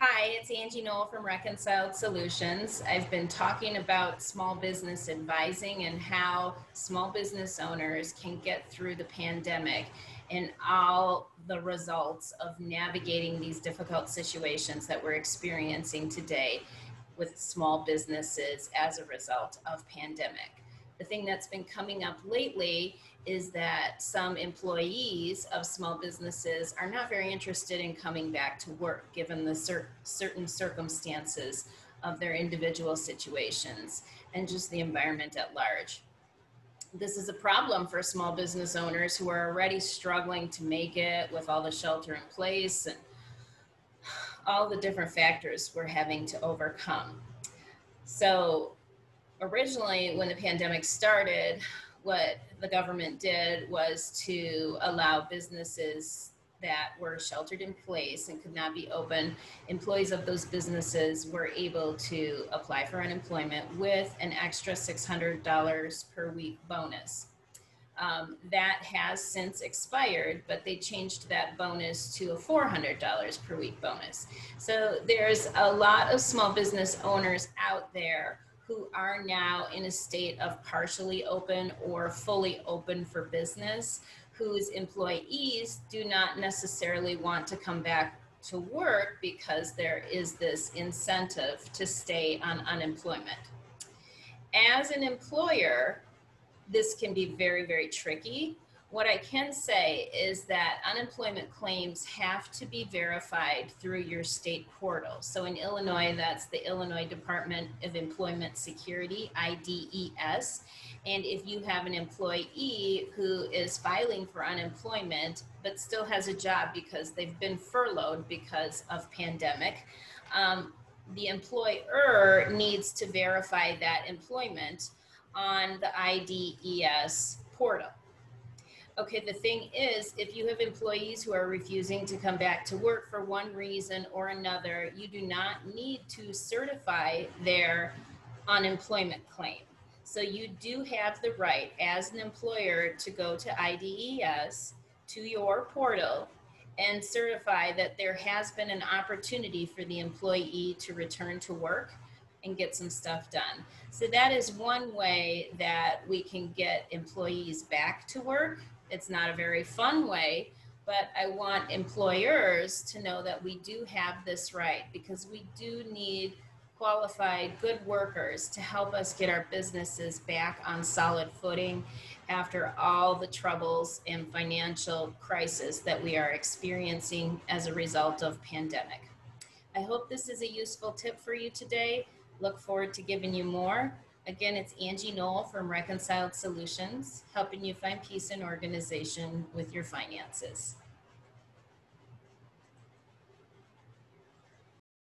Hi, it's Angie Knoll from Reconciled Solutions. I've been talking about small business advising and how small business owners can get through the pandemic and all the results of navigating these difficult situations that we're experiencing today with small businesses as a result of pandemic. The thing that's been coming up lately is that some employees of small businesses are not very interested in coming back to work given the cer- certain circumstances of their individual situations and just the environment at large. This is a problem for small business owners who are already struggling to make it with all the shelter in place and all the different factors we're having to overcome. So, originally, when the pandemic started, what the government did was to allow businesses that were sheltered in place and could not be open, employees of those businesses were able to apply for unemployment with an extra $600 per week bonus. Um, that has since expired, but they changed that bonus to a $400 per week bonus. So there's a lot of small business owners out there who are now in a state of partially open or fully open for business, whose employees do not necessarily want to come back to work because there is this incentive to stay on unemployment. As an employer, this can be very, very tricky what I can say is that unemployment claims have to be verified through your state portal. So in Illinois, that's the Illinois Department of Employment Security, IDES. And if you have an employee who is filing for unemployment but still has a job because they've been furloughed because of pandemic, um, the employer needs to verify that employment on the IDES portal. Okay, the thing is, if you have employees who are refusing to come back to work for one reason or another, you do not need to certify their unemployment claim. So you do have the right as an employer to go to IDES, to your portal, and certify that there has been an opportunity for the employee to return to work and get some stuff done. So that is one way that we can get employees back to work it's not a very fun way, but I want employers to know that we do have this right because we do need qualified, good workers to help us get our businesses back on solid footing after all the troubles and financial crisis that we are experiencing as a result of pandemic. I hope this is a useful tip for you today. Look forward to giving you more. Again, it's Angie Knoll from Reconciled Solutions, helping you find peace and organization with your finances.